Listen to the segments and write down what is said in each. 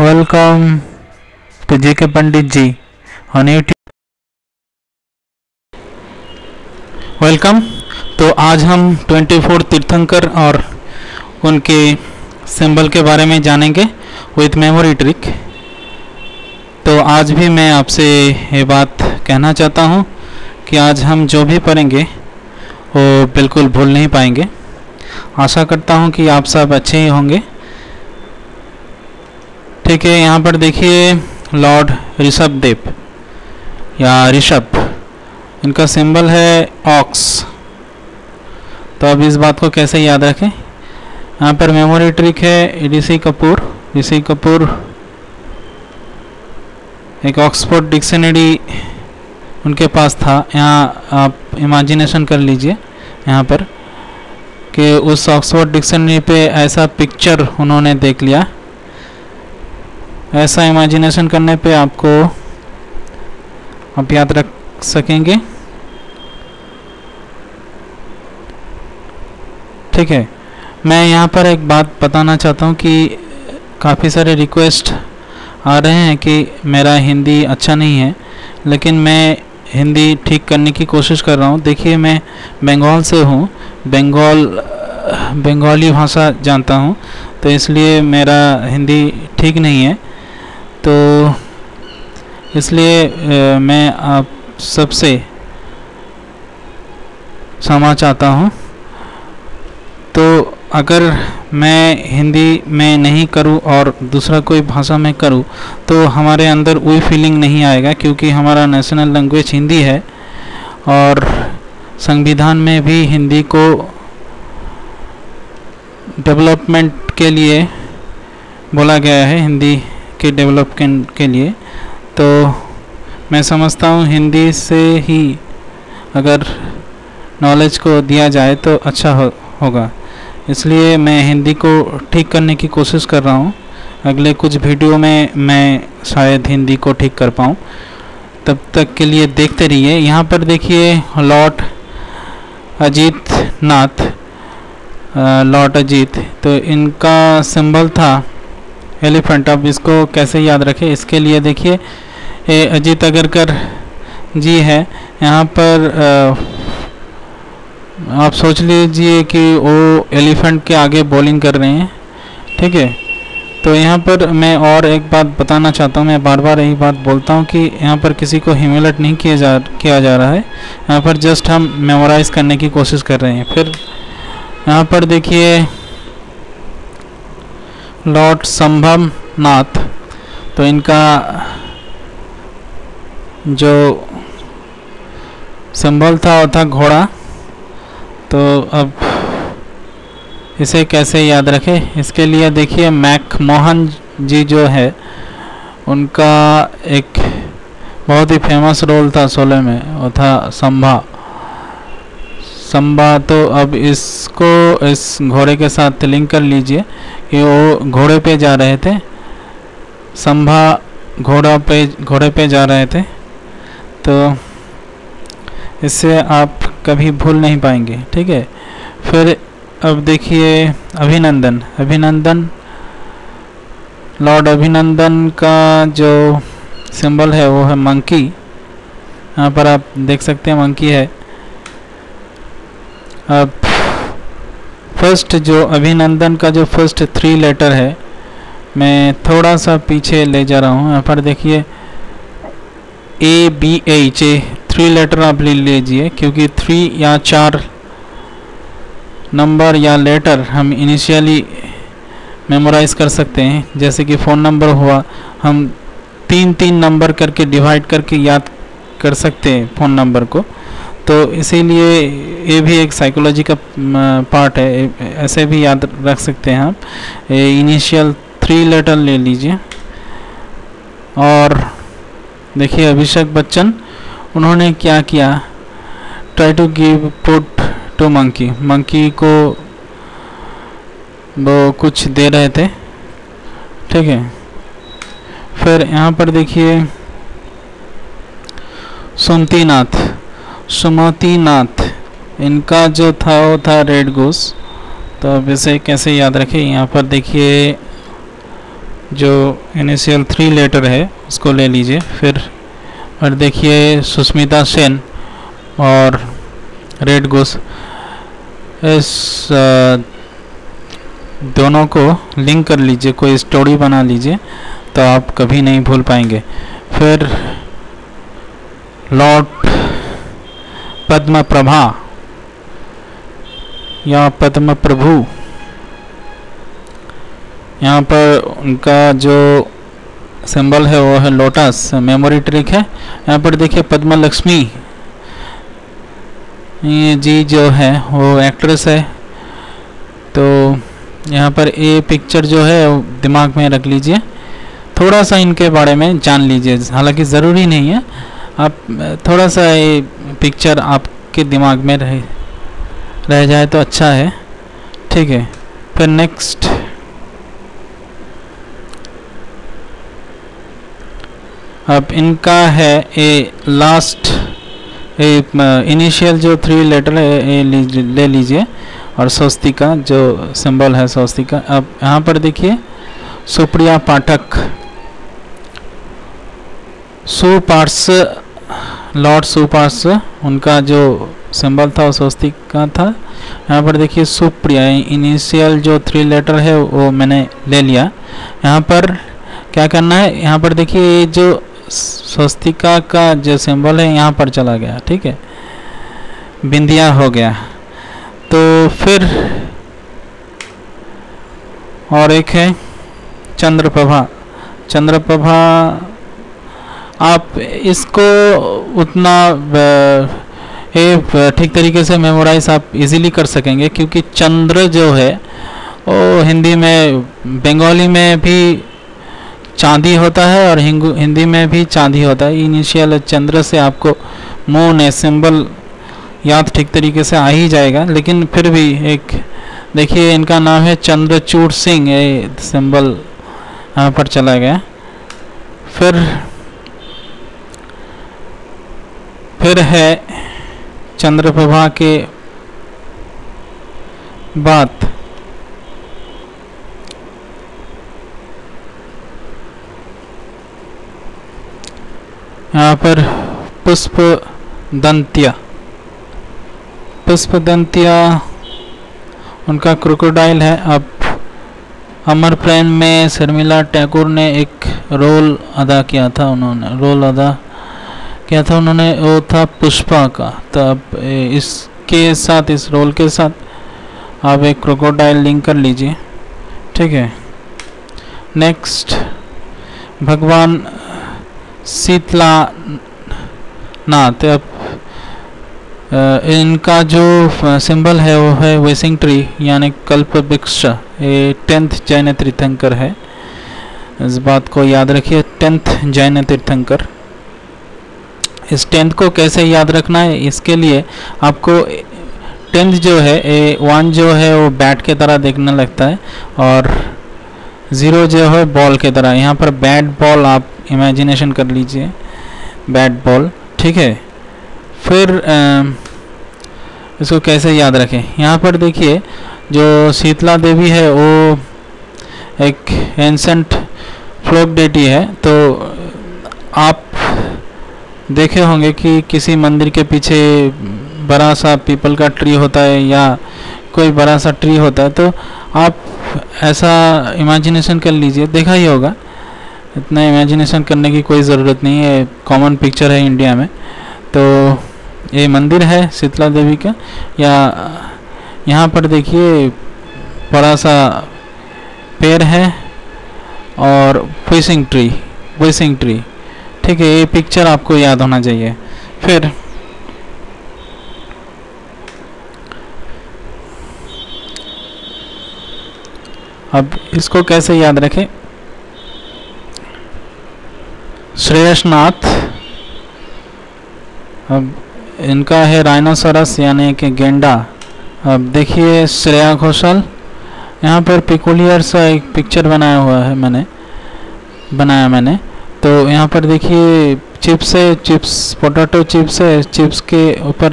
Welcome to के Pandit ji on YouTube. Welcome तो आज हम 24 तीर्थंकर और उनके सिंबल के बारे में जानेंगे विथ मेमोरी ट्रिक तो आज भी मैं आपसे ये बात कहना चाहता हूँ कि आज हम जो भी पढ़ेंगे, वो बिल्कुल भूल नहीं पाएँगे। आशा करता हूँ कि आप सब अच्छे ही होंगे। ठीक है, यहाँ पर देखिए लॉर्ड ऋषभ देव या ऋषभ इनका सिंबल है ऑक्स तो अब इस बात को कैसे याद रखें? यहाँ पर मेमोरी ट्रिक है ऋषि कपूर ऋषि कपूर एक ऑक्सफोर्ड डिक्शनरी उनके पास था। यहाँ आप इमेजिनेशन कर लीजिए, यहाँ पर, कि उस ऑक्सफोर्ड डिक्शनरी पे ऐसा पिक्चर उन्होंने देख लिया। ऐसा इमेजिनेशन करने पे आपको आप याद रख सकेंगे। ठीक है, मैं यहाँ पर एक बात बताना चाहता हूँ कि काफ़ी सारे रिक्वेस्ट आ रहे हैं कि मेरा हिंदी अच्छा नहीं है, लेकिन मैं हिंदी ठीक करने की कोशिश कर रहा हूँ। देखिए, मैं बंगाल से हूँ, बंगाल, बंगाली भाषा जानता हूँ तो इसलिए मेरा हिंदी ठीक नहीं है। तो इसलिए मैं आप सबसे क्षमा चाहता हूँ। तो अगर मैं हिंदी में नहीं करूँ और दूसरा कोई भाषा में करूँ तो हमारे अंदर वही फीलिंग नहीं आएगा क्योंकि हमारा नेशनल लैंग्वेज हिंदी है और संविधान में भी हिंदी को डेवलपमेंट के लिए बोला गया है, हिंदी के डेवलपमेंट के लिए तो मैं समझता हूँ हिंदी से ही अगर नॉलेज को दिया जाए तो अच्छा हो, होगा। इसलिए मैं हिंदी को ठीक करने की कोशिश कर रहा हूँ। अगले कुछ वीडियो में मैं शायद हिंदी को ठीक कर पाऊँ। तब तक के लिए देखते रहिए। यहाँ पर देखिए लॉर्ड अजीत नाथ लॉर्ड अजीत तो इनका सिंबल था एलिफेंट। अब इसको कैसे याद रखें? इसके लिए देखिए अजीत अगरकर जी है। यहाँ पर अ, आप सोच लीजिए कि वो एलिफेंट के आगे बॉलिंग कर रहे हैं ठीक है? तो यहाँ पर मैं और एक बात बताना चाहता हूँ। मैं बार बार यही बात बोलता हूँ कि यहाँ पर किसी को ह्यूमिलेट नहीं किया जा किया जा रहा है। यहाँ पर जस्ट हम मेमोराइज करने की कोशिश कर रहे हैं। फिर यहाँ पर देखिए लॉर्ड संभव नाथ तो इनका जो सिंबल था वो था घोड़ा। तो अब इसे कैसे याद रखें? इसके लिए देखिए मैक मोहन जी जो है, उनका एक बहुत ही फ़ेमस रोल था शोले में, वो था संभा संभा तो अब इसको इस घोड़े के साथ लिंक कर लीजिए। कि वो घोड़े पे जा रहे थे। संभा घोड़ा पे, घोड़े पे जा रहे थे। तो इससे आप कभी भूल नहीं पाएँगे, ठीक है? फिर अब देखिए अभिनंदन। अभिनंदन, लॉर्ड अभिनंदन का जो सिंबल है, वो है मंकी। यहाँ पर आप देख सकते हैं, मंकी है। फ़र्स्ट जो अभिनंदन का जो फ़र्स्ट थ्री लेटर है, मैं थोड़ा सा पीछे ले जा रहा हूँ। यहाँ पर देखिए A B H A three letter आप ले लीजिए, क्योंकि थ्री या चार नंबर या लेटर हम इनिशियली मेमोराइज कर सकते हैं। जैसे कि फ़ोन नंबर हुआ, हम तीन तीन नंबर करके डिवाइड करके याद कर सकते हैं फ़ोन नंबर को। तो इसीलिए ये भी एक साइकोलॉजी का पार्ट है। ऐसे भी याद रख सकते हैं आप। इनिशियल थ्री लेटर ले लीजिए। और देखिए, अभिषेक बच्चन, उन्होंने क्या किया? Try to give put to monkey monkey को वो कुछ दे रहे थे। ठीक है। फिर यहाँ पर देखिए सुमती नाथ सुमति नाथ इनका जो था, वो था रेड गोस। तो अब इसे कैसे याद रखें? यहाँ पर देखिए, जो इनिशियल थ्री लेटर है, उसको ले लीजिए। फिर, और देखिए, सुष्मिता सेन और रेड गोस। इस दोनों को लिंक कर लीजिए, कोई स्टोरी बना लीजिए तो आप कभी नहीं भूल पाएँगे। फिर, लॉर्ड पद्म प्रभा या पद्म प्रभु। यहाँ पर उनका जो सिंबल है, वो है लोटस, मेमोरी ट्रिक है। यहाँ पर देखिए पद्मा लक्ष्मी ये जी जो है, वो एक्ट्रेस है। तो यहाँ पर ये पिक्चर जो है, दिमाग में रख लीजिए। थोड़ा सा इनके बारे में जान लीजिए। हालाँकि ज़रूरी नहीं है। आप, थोड़ा सा ये पिक्चर आपके दिमाग में रह। रह जाए तो अच्छा है। ठीक है, फिर नेक्स्ट अब इनका है ए लास्ट ए इनिशियल जो थ्री लेटर है, ए, ले लीजिए। और स्वस्तिका जो सिंबल है स्वस्तिका अब यहाँ पर देखिए, सुप्रिया पाठक। सुपार्स, लॉर्ड सुपार्स, उनका जो सिंबल था वो स्वस्तिका था। यहाँ पर देखिए सुप्रिया इनिशियल जो थ्री लेटर है, वो मैंने ले लिया। यहाँ पर क्या करना है? यहाँ पर देखिए ये जो स्वस्तिका का जो सिंबल है, यहाँ पर चला गया, ठीक है? बिंदिया हो गया। तो फिर और एक है चंद्रप्रभा। चंद्रप्रभा, आप इसको उतना ठीक तरीके से मेमोराइज आप इजीली कर सकेंगे, क्योंकि चंद्र जो है, वो हिंदी में, बंगाली में भी चांदी होता है और हिंदी में भी चांदी होता है। इनिशियल चंद्र से आपको मून है सिंबल याद ठीक तरीके से आ ही जाएगा, लेकिन फिर भी एक, देखिए इनका नाम है चंद्रचूड़ सिंह, ये सिंबल यहाँ पर चला गया। फिर फिर है चंद्रप्रभा के बाद यहाँ पर पुष्प दंत्या पुष्प दंत्या उनका क्रोकोडाइल है। अब अमर प्रेम में शर्मिला टैगोर ने एक रोल अदा किया था उन्होंने, रोल अदा किया था उन्होंने, वो था पुष्पा का। तो अब इसके साथ, इस रोल के साथ आप एक क्रोकोडाइल लिंक कर लीजिए। ठीक है? नेक्स्ट भगवान शीतला नाथ अब इनका जो सिंबल है, वो है वेसिंग ट्री यानी कल्प वृक्ष। ये टेंथ जैन तीर्थंकर है। इस बात को याद रखिए टेंथ जैन तीर्थंकर। इस टेंथ को कैसे याद रखना है इसके लिए आपको टेंथ जो है ए वन जो है वो बैट के तरह देखने लगता है और ज़ीरो जो है बॉल के तरह। यहाँ पर बैट बॉल आप इमेजिनेशन कर लीजिए बैट बॉल ठीक है? फिर आ, इसको कैसे याद रखें? यहाँ पर देखिए जो शीतला देवी है वो एक एंसेंट फ्लोक डेटी है तो आप देखे होंगे कि किसी मंदिर के पीछे बड़ा सा पीपल का ट्री होता है या कोई बड़ा सा ट्री होता है तो आप ऐसा इमेजिनेशन कर लीजिए। देखा ही होगा, इतना इमेजिनेशन करने की कोई ज़रूरत नहीं है कॉमन पिक्चर है इंडिया में। तो ये मंदिर है शीतला देवी का, या यहाँ पर देखिए बड़ा सा पेड़ है और फिशिंग ट्री फिशिंग ट्री। ठीक है, ये पिक्चर आपको याद होना चाहिए। फिर अब इसको कैसे याद रखें? श्रेयसनाथ, अब इनका है राइनोसरस यानी कि गेंडा। अब देखिए श्रेया घोषाल, यहाँ पर पिकुलियर सा एक पिक्चर बनाया हुआ है मैंने, बनाया मैंने। तो यहाँ पर देखिए, चिप्स है, चिप्स, पोटैटो चिप्स है, चिप्स के ऊपर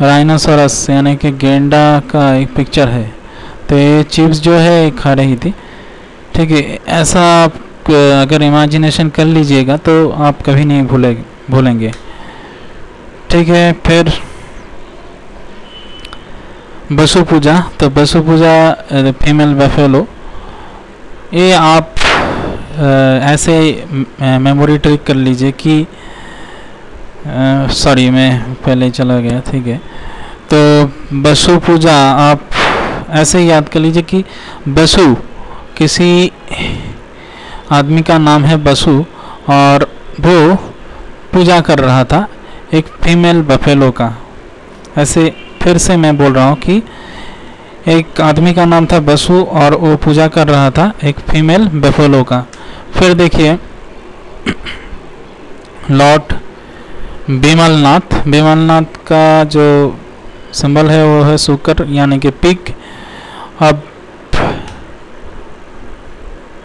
राइनोसोरस यानी कि गेंडा का एक पिक्चर है। तो ये चिप्स जो है खा रही थी। ठीक है, ऐसा आप, अगर इमेजिनेशन कर लीजिएगा तो आप कभी नहीं भूले, भूलेंगे। ठीक है, फिर बसु पूजा। तो बसु पूजा फीमेल बेफेलो ये आप ऐसे मेमोरी ट्रिक कर लीजिए कि सॉरी मैं पहले चला गया, ठीक है। तो बसु पूजा, आप ऐसे याद कर लीजिए कि बसु किसी आदमी का नाम है बसु और वो पूजा कर रहा था एक फीमेल बफेलो का। ऐसे फिर से मैं बोल रहा हूँ कि एक आदमी का नाम था बसु और वो पूजा कर रहा था एक फीमेल बफेलो का। फिर देखिए, लॉर्ड बिमलनाथ बिमलनाथ का जो सिंबल है, वो है सुकर, यानी कि पिक। अब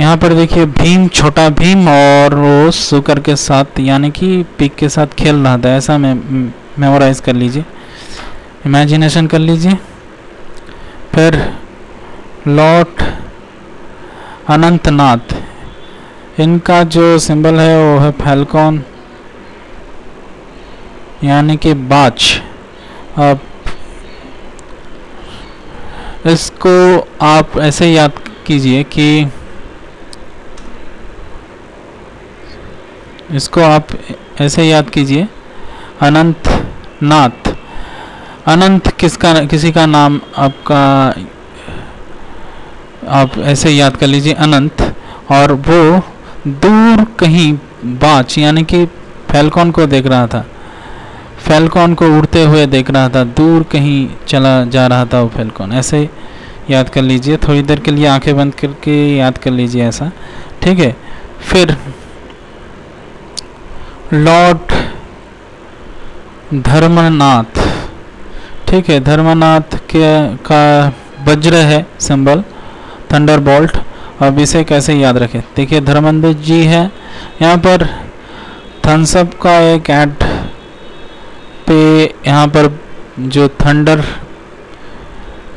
यहाँ पर देखिए, भीम, छोटा भीम, और वो सुकर के साथ, यानी कि पिक के साथ खेल रहा था। ऐसा में मेमोराइज कर लीजिए। इमेजिनेशन कर लीजिए। फिर लॉर्ड अनंतनाथ इनका जो सिंबल है, वो है फैलकॉन। यानी कि बाच अब इसको आप ऐसे याद कीजिए कि इसको आप ऐसे याद कीजिए अनंत नाथ अनंत किसका, किसी का नाम आपका, आप ऐसे याद कर लीजिए, अनंत। और वो दूर कहीं बाच, यानी कि फैलकॉन को देख रहा था। फैलकॉन को उड़ते हुए देख रहा था, दूर कहीं चला जा रहा था वो फैलकॉन ऐसे याद कर लीजिए, थोड़ी देर के लिए आँखें बंद करके याद कर लीजिए ऐसा। ठीक है, फिर लॉर्ड धर्मनाथ। ठीक है, धर्मनाथ के का वज्र है सिंबल थंडर बोल्ट अब इसे कैसे याद रखें? देखिए धर्मेंद्र जी है। यहाँ पर थम्सअप का एक एड पे यहाँ पर जो थंडर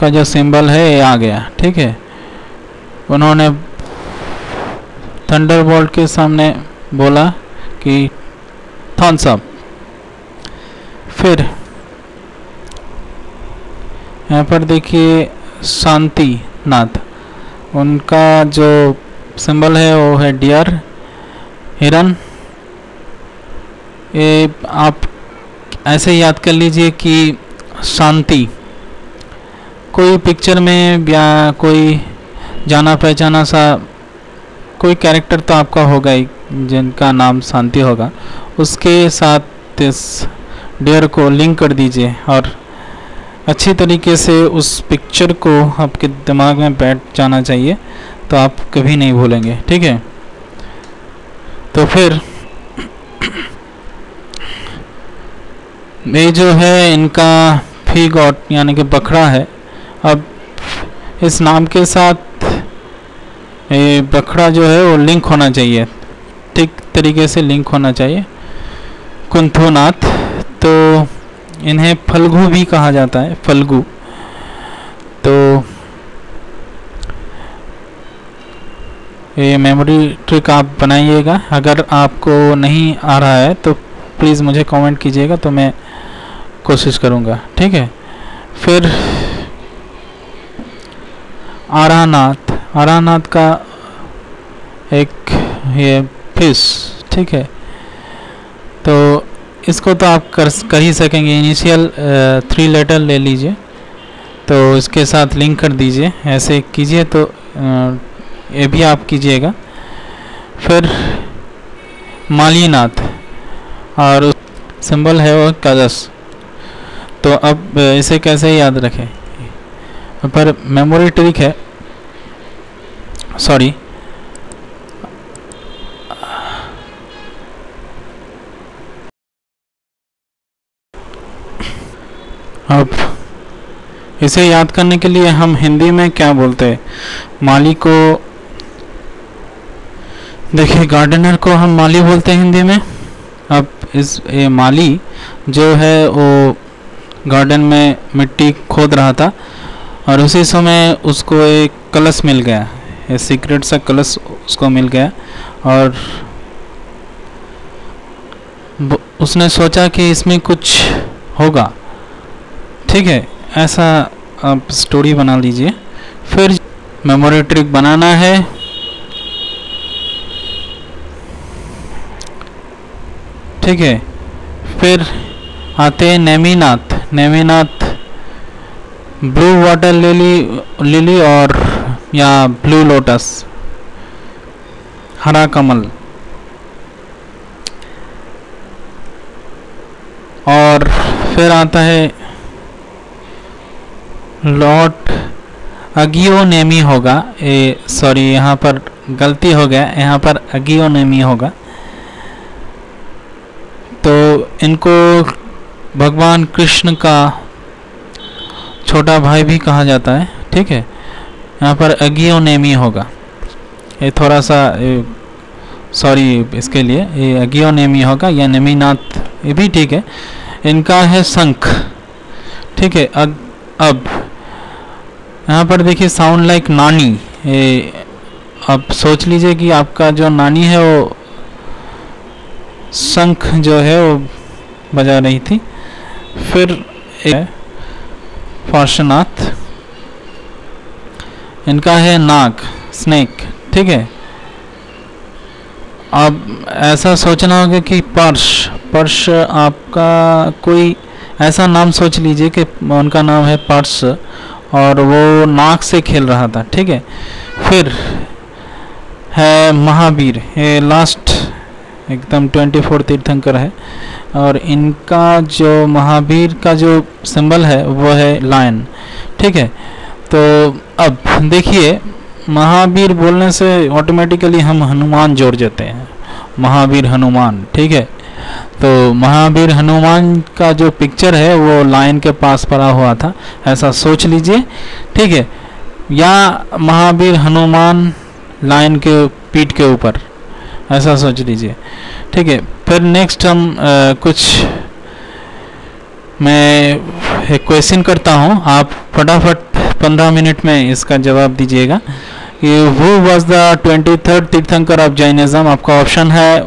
का जो सिंबल है, ये आ गया। ठीक है? उन्होंने थंडर बोल्ट के सामने बोला कि थम्स अप फिर यहाँ पर देखिए शांति नाथ उनका जो सिंबल है, वो है डियर हिरन। ये आप ऐसे याद कर लीजिए कि शांति, कोई पिक्चर में या कोई जाना पहचाना सा, कोई कैरेक्टर तो आपका होगा ही, जिनका नाम शांति होगा। उसके साथ इस डेयर को लिंक कर दीजिए और अच्छी तरीके से उस पिक्चर को आपके दिमाग में बैठ जाना चाहिए तो आप कभी नहीं भूलेंगे, ठीक है? तो फिर, ये जो है इनका फ़ी गॉट यानी कि बखड़ा है, अब इस नाम के साथ ये बखड़ा जो है वो लिंक होना चाहिए, ठीक तरीके से लिंक होना चाहिए। कुंथोनाथ तो इन्हें फल्गु भी कहा जाता है, फल्गु। तो ये मेमोरी ट्रिक आप बनाइएगा। अगर आपको नहीं आ रहा है तो प्लीज़ मुझे कमेंट कीजिएगा तो मैं कोशिश करूँगा। ठीक है? फिर आरानाथ। आरानाथ का एक ये फ़िश ठीक है? तो इसको तो आप कर कर ही सकेंगे। इनिशियल थ्री लेटर ले लीजिए। तो इसके साथ लिंक कर दीजिए। ऐसे कीजिए तो ये भी आप कीजिएगा। फिर मालीनाथ। और सिंबल है वो कदस तो अब इसे कैसे याद रखें? पर मेमोरी ट्रिक है। सॉरी अब इसे याद करने के लिए हम हिंदी में क्या बोलते हैं? माली को, देखिए गार्डनर को हम माली बोलते हैं हिंदी में। अब इस, ये माली जो है, वो गार्डन में मिट्टी खोद रहा था और उसी समय उसको एक कलश मिल गया। ये सीक्रेट सा कलश उसको मिल गया और उसने सोचा कि इसमें कुछ होगा। ठीक है, ऐसा आप स्टोरी बना लीजिए। फिर मेमोरी ट्रिक बनाना है। ठीक है, फिर आते हैं Neminath. Neminath blue water lily lily और, या ब्लू लोटस हरा कमल। और फिर आता है लॉट अगियोनेमी होगा। सॉरी, यहाँ पर गलती हो गया। यहाँ पर अगियोनेमी होगा। तो इनको भगवान कृष्ण का छोटा भाई भी कहा जाता है, ठीक है? यहाँ पर अगियोनेमी होगा। ये थोड़ा सा सॉरी, इसके लिए, ये अगियोनेमी होगा, या नेमीनाथ, ये भी ठीक है। इनका है शंख, ठीक है? अब यहाँ पर देखिए साउंड लाइक नानी। ये अब सोच लीजिए कि आपका जो नानी है, वो शंख जो है, वो बजा रही थी। फिर पार्श्वनाथ इनका है नाक स्नेक ठीक है? अब ऐसा सोचना होगा कि पर्श पर्श आपका कोई ऐसा नाम सोच लीजिए कि उनका नाम है पर्श। और वो नाक से खेल रहा था, ठीक है? फिर है महावीर, ये लास्ट एकदम ट्वेंटी फोर तीर्थंकर है। और इनका जो महावीर का जो सिंबल है, वो है लायन ठीक है? तो अब देखिए, महावीर बोलने से ऑटोमेटिकली हम हनुमान जोड़ जाते हैं। महावीर हनुमान, ठीक है? तो महावीर हनुमान का जो पिक्चर है वो लाइन के पास पड़ा हुआ था। ऐसा सोच लीजिए ठीक है? या महावीर हनुमान लाइन के पीठ के ऊपर ऐसा सोच लीजिए। ठीक है फिर नेक्स्ट हम आ, कुछ मैं एक क्वेश्चन करता हूँ। आप फटाफट पंद्रह मिनट में इसका जवाब दीजिएगा। कि वो was the twenty third Tirthankar of Jainism आपका ऑप्शन है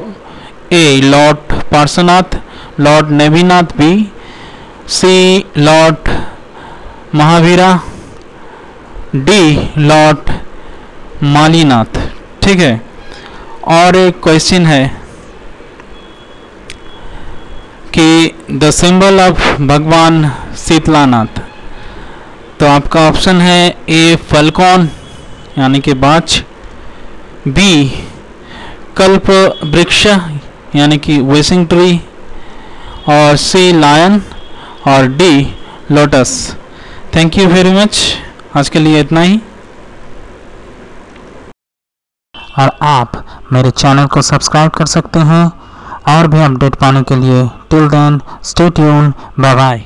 A lord Parasnath, lord Neminath B C lord Mahavira, D lord Mallinath. ठीक है? और एक क्वेश्चन है कि द सिंबल ऑफ़ भगवान शीतलानाथ। तो आपका ऑप्शन है ए फलकॉन यानी कि बाच बी कल्प वृक्ष यानी कि वेसिंग ट्री और सी लायन और D lotus. Thank you very much आज के लिए इतना ही। और आप मेरे चैनल को सब्सक्राइब कर सकते हैं और भी अपडेट पाने के लिए till then stay tuned bye bye.